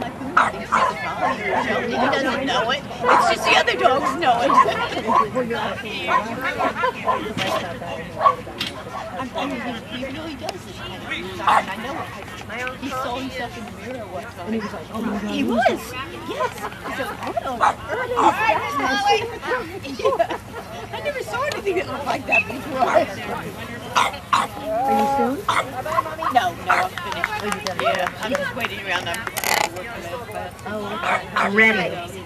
like. Oh, he's. He doesn't know it. It's just the other dogs know it. Telling you, he, really does this. I know it. He saw himself in the mirror time. And he was like, oh my God. He was. Yes. He said, what on earth is that? I never saw anything that looked like that before. Are you soon? No, no, I'm finished. Yeah, I'm just waiting around. I'm working it, Oh, okay. I'm ready.